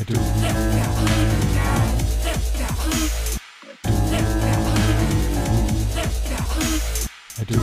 I do. I do. I do.